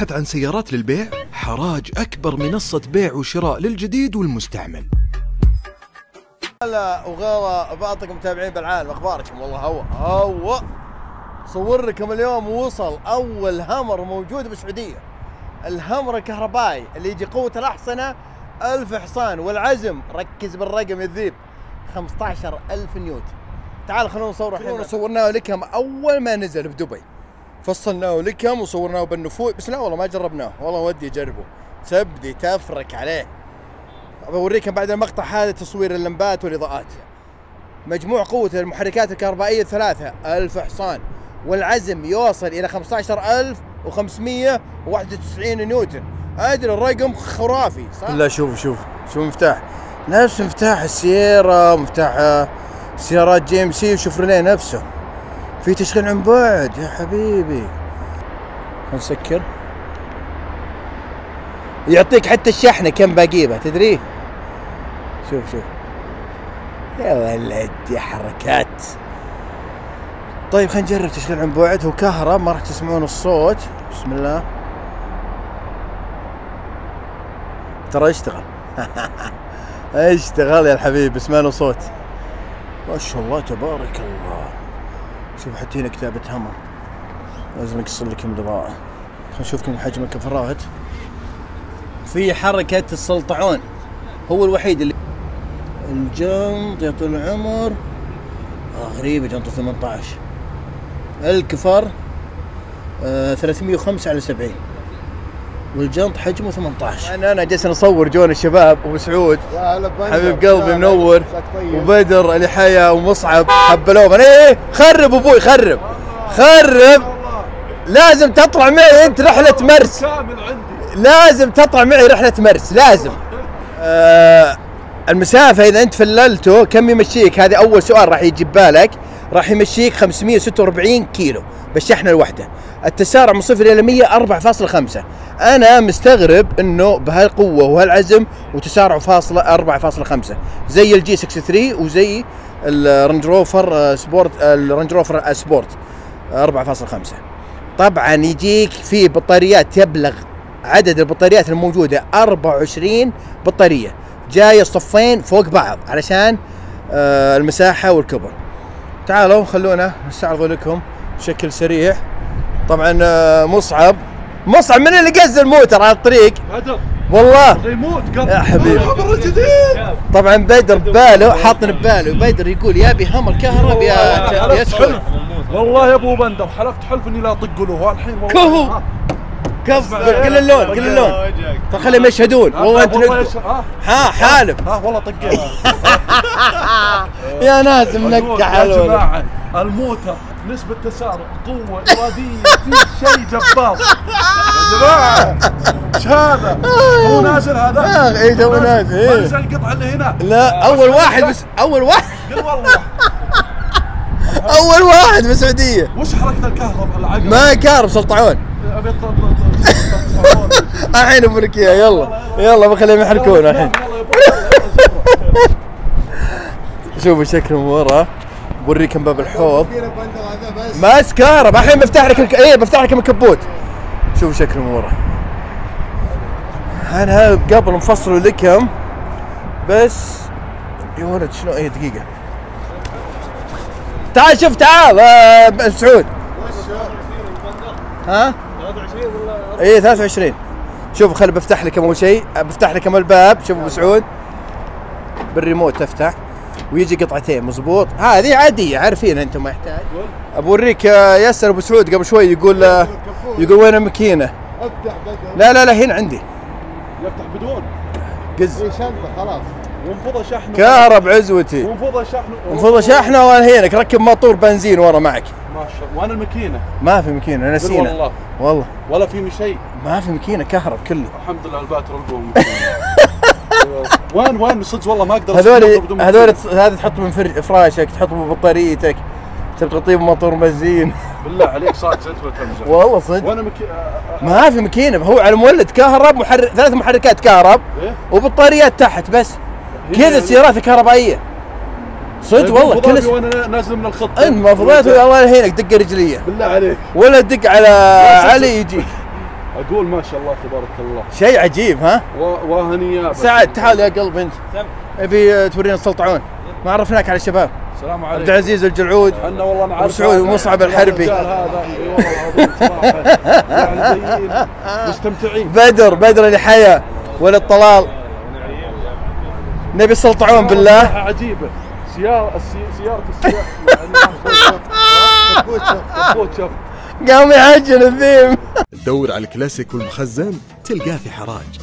تبحث عن سيارات للبيع؟ حراج أكبر منصة بيع وشراء للجديد والمستعمل. هلا وغلا بعضكم متابعين بالعالم أخباركم؟ والله هو هو. صور لكم اليوم وصل أول همر موجود بالسعودية. الهمر الكهربائي اللي يجي قوة الأحصنة ألف حصان والعزم ركز بالرقم الذيب 15000 نيوتن. تعال خلونا نصور الحين صورناه لكم أول ما نزل بدبي. فصلناه لكم وصورناه بالنفوذ. بس لا والله ما جربناه. والله ودي أجربه. تبدي تفرك عليه. بوريكم بعد المقطع هذا تصوير اللمبات والإضاءات. مجموع قوة المحركات الكهربائية ثلاثة. ألف حصان. والعزم يوصل إلى 15591 نيوتن. أدري الرقم خرافي صح؟ لا شوف شوف شوف مفتاح. نفس مفتاح السيارة مفتاح آه، سيارات GMC و Chevrolet نفسه. في تشغيل عن بعد يا حبيبي. نسكر يعطيك حتى الشحنة كم باقي به تدري؟ شوف شوف. يا ولد يا حركات. طيب خلينا نجرب تشغيل عن بعد. هو كهرب ما راح تسمعون الصوت. بسم الله. ترى اشتغل اشتغل يا الحبيب بس ما له صوت. ما شاء الله تبارك الله. شوف حتى هنا كتابة همر لازم نقصر لكم الاضاءة خلينا نشوف كم حجم الكفرات في حركة السلطعون هو الوحيد اللي الجنط يا طول العمر. آه غريبة جنطة 18 الكفر آه 305 على 70 والجنط حجمه 18 أنا أنا جالس نصور جون الشباب أبو سعود حبيب قلبي منور وبدر اللي حيا ومصعب حبلوه أنا إيه خرب أبوي خرب. خرب. لازم تطلع معي أنت رحلة مرس. لازم تطلع معي رحلة مرس لازم. آه المسافة إذا أنت فللته كم يمشيك؟ هذه أول سؤال راح يجي ببالك. راح يمشيك 546 كيلو بالشحنه الواحده التسارع من صفر إلى 100 4.5 أنا مستغرب إنه بهالقوة وهالعزم وتسارعه فاصلة 4.5 زي ال G 63 وزي ال Range Rover Sport ال Range Rover Sport 4.5 طبعا يجيك فيه بطاريات تبلغ عدد البطاريات الموجودة 24 بطارية. جاية الصفين فوق بعض علشان آه، المساحة والكبر. تعالوا خلونا نستعرض لكم بشكل سريع. طبعا آه، مصعب. مصعب من اللي قز الموتر على الطريق. بدر والله. ريموت قبل. يا حبيبي. طبعا بدر بباله حاطن بباله. بدر يقول يا أبي همر كهرب يا يا والله يا أبو بندر حلفت حلف اني لا أطق له. الحين والله. كفو. كف قل اللون قل اللون. طيب خليهم يشهدون. والله انت ها حالف. ها والله طقيت. يا ناس منكح يا. جماعة الموتر نسبة تسارع قوة إرادية في شيء جبار. يا جماعة إيش هذا؟ هو نازل هذا؟ آه، إيه، تو نازل، إيه. ما نزل القطعة اللي هنا. لا أول واحد بس أول واحد. قل والله. أول واحد بالسعودية. وش حركة الكهرب العقل؟ ما كارب سلطعون. الحين ابوريك اياه يلا يلا بخليهم يحركون الحين. شوفوا شكل من ورا بوريكم باب الحوض. ما سكارب الحين بفتح لك الك... إيه بفتح لكم الكبوت. شوفوا شكل من ورا. أنا قبل مفصله لكم بس يا ولد شنو؟ إيه دقيقة. تعال شوف تعال آه سعود. ها؟ 23 إيه 23 شوف خلي بفتح لكم أول شيء بفتح لكم الباب شوف أبو سعود. بالريموت تفتح. ويجي قطعتين مزبوط هذه عادية عارفين أنتم ما يحتاج. بوريك آه، ياسر أبو سعود قبل شوي يقول آه، يقول وين الماكينة لا لا لا هنا عندي. يفتح بدون. قز. خلاص. وانفضى شحنه. كهرب عزوتي. وانفضى شحنه. انفض شحنه وأنا هينك ركب موتور بنزين ورا معك. ما شاء الله. وأنا الماكينة. ما في ماكينة قل نسينا والله. والله. ولا في شيء. ما في ماكينة كهرب كله. الحمد لله الباتر القوم وين وين؟ صدق والله ما أقدر هذول هذول هذا تحطه من فر- فراشك تحطه ببطاريتك تبي تغطيه بموتور بنزين. بالله عليك صادق انت والله صدق. وأنا آه، ما في ماكينة هو على مولد كهرب محرك ثلاث محركات كهرب إيه؟ وبطاريات تحت بس. كذا السيارات الكهربائية. صدق والله كل. وأنا نازل من الخط. انت المفروض الله يهينك دقة رجلية. بالله عليك. ولا تدق على. علي يجيك أقول ما شاء الله تبارك الله. شيء عجيب ها؟ و- وهنيابك سعد تعال يا قلب انت. ابي تورينا السلطعون. ما عرفناك على الشباب. السلام عبد عليكم العزيز الجلعود. إحنا والله نعرف أبو سعود ومصعب الحربي. هذا. اي والله العظيم. صراحة. يعني جايين مستمتعين. بدر بدر لحيا ولد طلال. نبي السلطعون بالله. عجيبة. سياره السي- سيارة السياح يعني كبوت شفت قام يعجن الذيم دور على الكلاسيك والمخزن تلقاه في حراج.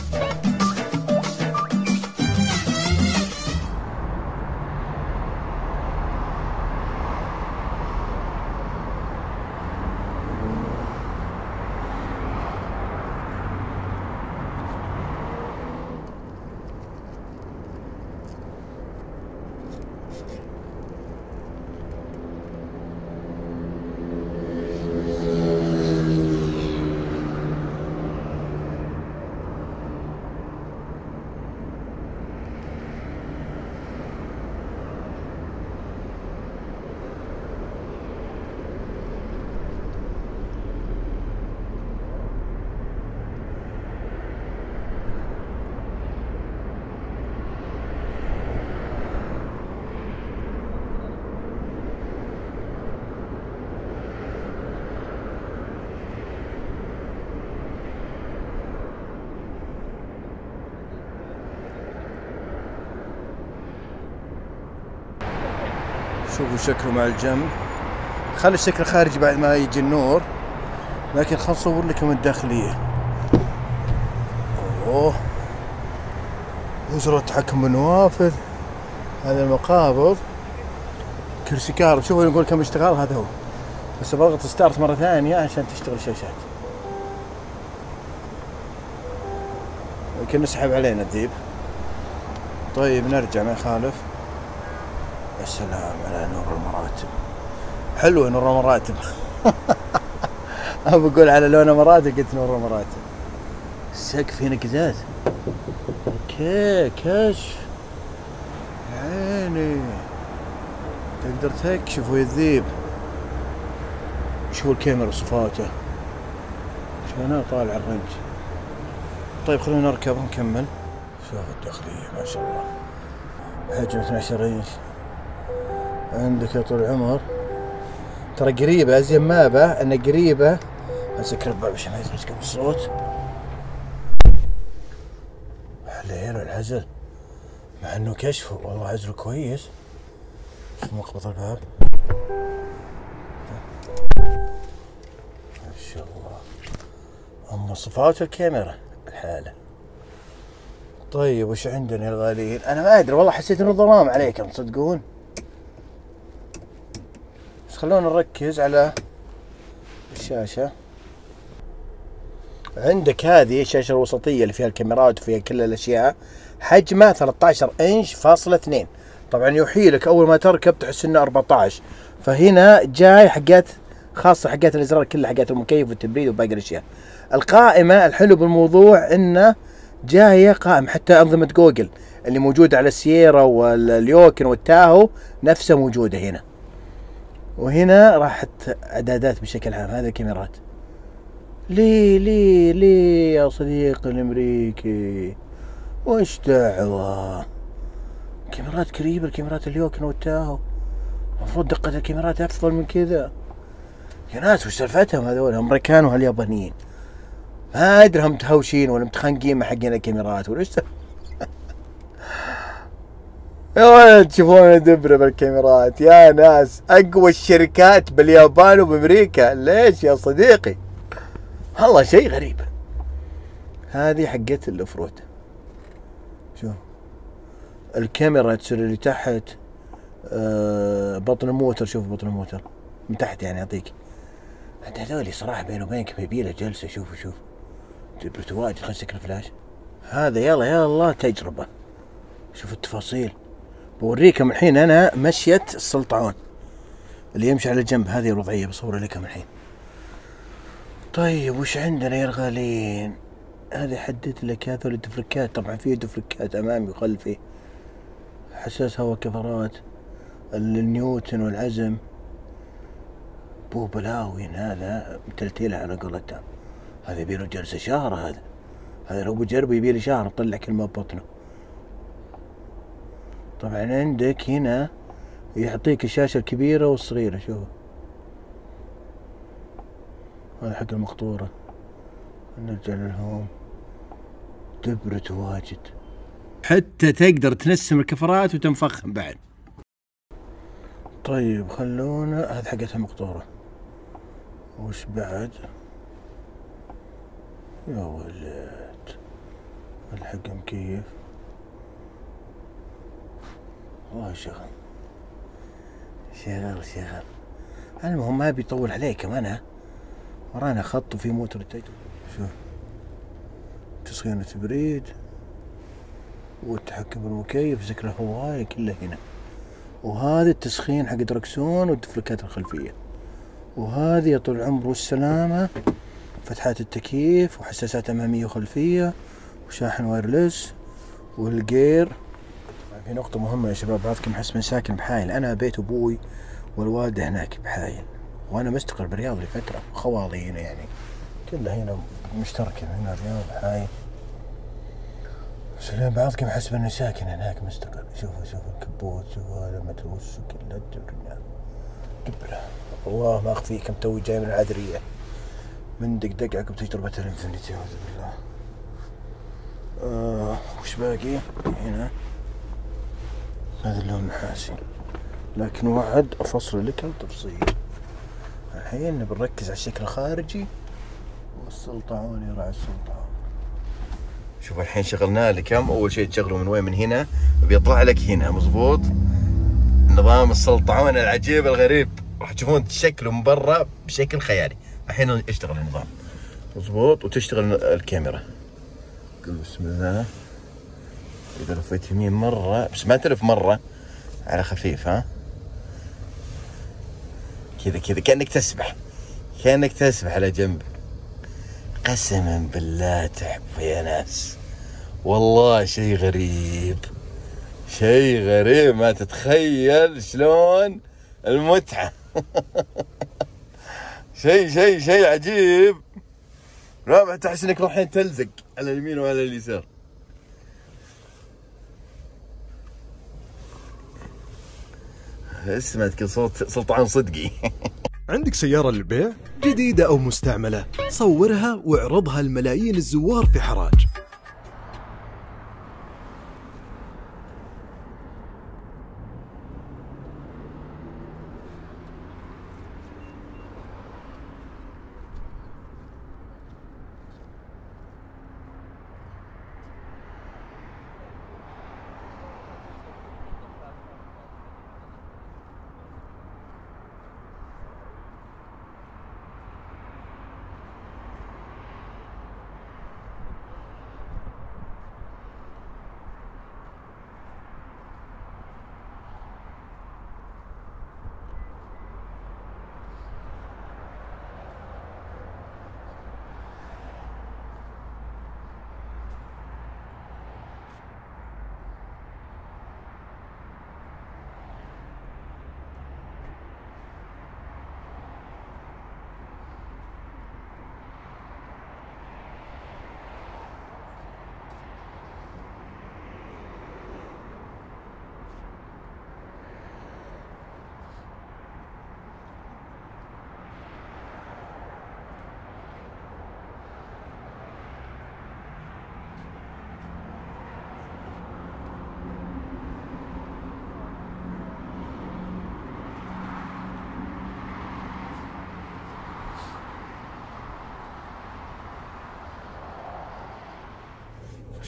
شوفوا شكله مع الجنب. خلي الشكل خارجي بعد ما يجي النور لكن خل نصور لكم الداخلية. أوه. وزارة التحكم بالنوافذ هذا المقابض كرسي كهرب. شوفوا نقول كم اشتغال هذا هو. بس بضغط ستارت مرة ثانية عشان تشتغل الشاشات. يمكن نسحب علينا الذيب طيب نرجع ما يخالف. سلام على نور المراتب. حلوة نور المراتب. أنا بقول على لون مراتب قلت نور المراتب. السقف هنا قزاز okay كشف. عيني. تقدر تكشف ويذيب شوفوا الكاميرا صفاته؟ شوف هنا طالع الرنج؟ طيب خلونا نركب ونكمل. شوف الداخلية ما شاء الله. حجم 12 إنش. عندك يا طول العمر. ترى قريبة زين ما به انها قريبة اسكر الباب عشان ما يزعجكم الصوت حليل العزل مع إنه كشف والله عزله كويس. شوف مقبض الباب. ما شاء الله. أما صفات الكاميرا الحالة. طيب وش عندنا يا الغاليين؟ أنا ما أدري والله حسيت إنه ظلام عليكم تصدقون؟ خلونا نركز على الشاشة. عندك هذه الشاشة الوسطية اللي فيها الكاميرات وفيها كل الأشياء حجمها 13 إنش فاصلة 2 طبعا يوحي لك أول ما تركب تحس إنه 14 فهنا جاي حقات خاصة حقات الأزرار كلها حقات المكيف والتبريد وباقي الأشياء. القائمة الحلو بالموضوع إنه جاية قائمة. حتى أنظمة جوجل اللي موجودة على السييرا واليوكن والتاهو نفسها موجودة هنا. وهنا راحت اعدادات بشكل عام. هذه الكاميرات ليه ليه ليه يا صديقي الأمريكي. وش دعوة؟ كاميرات قريبة الكاميرات اليوكن والتاهو. المفروض دقة الكاميرات أفضل من كذا. يا ناس وش سالفتهم هذول؟ الامريكان وهاليابانيين ما أدري هم متهاوشين ولا متخانقين مع حقين الكاميرات ولا إيش؟ يا ولد تشوفون دبرة بالكاميرات؟ يا ناس أقوى الشركات باليابان وبأمريكا. ليش يا صديقي؟ والله شيء غريب. هذه حقت الافرود شوف. الكاميرا تصير اللي تحت آه بطن الموتر. شوف بطن الموتر. من تحت يعني يعطيك عند هذول صراحة بيني وبينك يبيله جلسة. شوف شوف. دبرة واجد. خلينا نسكر الفلاش. هذا يلا يا الله تجربة. شوف التفاصيل. بوريكم الحين أنا مشية السلطعون اللي يمشي على جنب هذه الوضعية بصور لكم الحين طيب وش عندنا يا الغالين هذه حددت لك هذول الدفركات. طبعا في دفركات أمامي وخلفي. حساس هواء كفرات. النيوتن والعزم. بو بلاوين هذا متلتيلة على قولتهم. هذا يبي له جلسه شهر هذا. هذا لو بجربه يبي له شهر طلع كل ما ببطنه طبعا عندك هنا يعطيك الشاشة الكبيرة والصغيرة شوف. هذا حق المقطورة. نرجع للهوم. دبرته واجد. حتى تقدر تنسم الكفرات وتنفخهم بعد. طيب خلونا هذه حقتها المقطورة. وش بعد؟ يا ولد. الحق مكيف والله شغل شغل شغل المهم ما بيطول عليك كمان ها. ورانا خط وفي موتور تجربة شوف. تسخين التبريد والتحكم بالمكيف. ذكر الهواية كله هنا. وهذا التسخين حق دركسون والدفلكات الخلفية. وهذه يا طول العمر والسلامة. فتحات التكييف وحساسات أمامية وخلفية. وشاحن wireless. والجير. في نقطة مهمة يا شباب بعضكم حس من ساكن بحايل. أنا بيت أبوي والوالدة هناك بحايل وأنا مستقر بالرياض لفترة خوالي هنا يعني. كلها هنا مشتركة هنا الرياض بحايل. بس بعضكم حسب انه ساكن هناك مستقر شوفوا شوفوا الكبوت شوفوا هذا مدري وش كله الدبرة دبرة والله ما أخفيكم توي جاي من العذرية. من دقدق عقب تجربة الانفنتي أعوذ بالله. آه وش باقي؟ هنا. هذا اللون النحاسي لكن وعد أفصل لك التفصيل. الحين بنركز على الشكل الخارجي. والسلطعون يراعي السلطعون. شوف الحين شغلنا لكم أول شيء تشغله من وين؟ من هنا. بيطلع لك هنا. مزبوط نظام السلطعون العجيب الغريب. راح تشوفون شكله من برا بشكل خيالي. الحين يشتغل النظام. مزبوط وتشتغل الكاميرا. بسم الله. إذا لفيت يمين مرة بس ما تلف مرة على خفيف ها؟ كذا كذا كأنك تسبح كأنك تسبح على جنب. قسما بالله تحب يا ناس. والله شيء غريب شيء غريب ما تتخيل شلون المتعة. شيء شيء شيء عجيب. لا تحس إنك رايحين تلزق على اليمين وعلى اليسار. اسمع كذا صوت سلطعون صدقي عندك سيارة للبيع؟ جديدة أو مستعملة؟ صورها واعرضها لملايين الزوار في حراج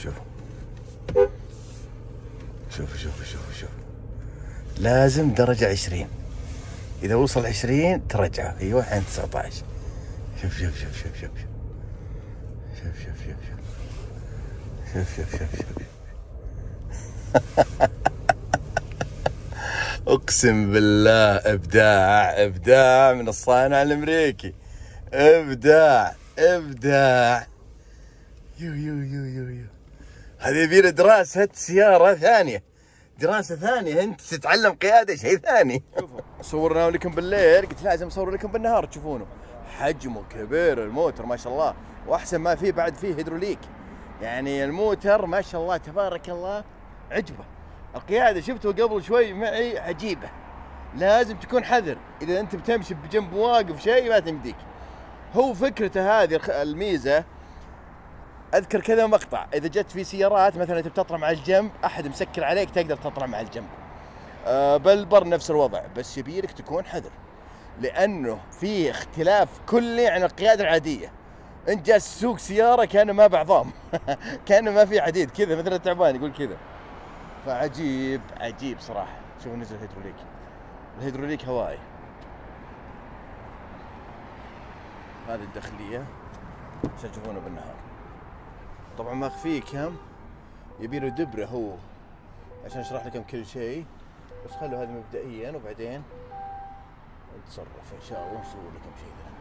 شوف شوف شوف شوف شوف لازم درجة عشرين. إذا وصل عشرين ترجعه أيوة عند تسعة عشر شوف شوف شوف شوف شوف. شوف شوف شوف شوف. شوف شوف شوف شوف. أقسم بالله إبداع إبداع من الصانع الأمريكي. إبداع إبداع. يو يو يو يو يو. هذه يبي دراسة سيارة ثانية. دراسة ثانية أنت تتعلم قيادة شيء ثاني. صورنا لكم بالليل قلت لازم اصور لكم بالنهار تشوفونه. حجمه كبير الموتر ما شاء الله وأحسن ما فيه بعد فيه هيدروليك. يعني الموتر ما شاء الله تبارك الله عجبه. القيادة شفته قبل شوي معي عجيبة. لازم تكون حذر. إذا أنت بتمشي بجنب واقف شيء ما تمديك. هو فكرته هذه الميزة أذكر كذا مقطع. إذا جت في سيارات مثلا تبي تطلع مع الجنب أحد مسكر عليك تقدر تطلع مع الجنب. آه بالبر نفس الوضع بس يبيلك تكون حذر. لأنه في اختلاف كلي عن القيادة العادية. انت جالس تسوق سيارة كأنه ما بعظام. كأنه ما في حديد. كذا مثل التعبان يقول كذا. فعجيب عجيب صراحة. شوف نزل الهيدروليك. الهيدروليك هوائي هذه الداخلية. تشوفونه بالنهار. طبعا ما اخفيكم يبي له دبرة هو عشان اشرح لكم كل شيء. بس خلوا هذه مبدئيا وبعدين نتصرف إن شاء الله نسوي لكم شيء ذا.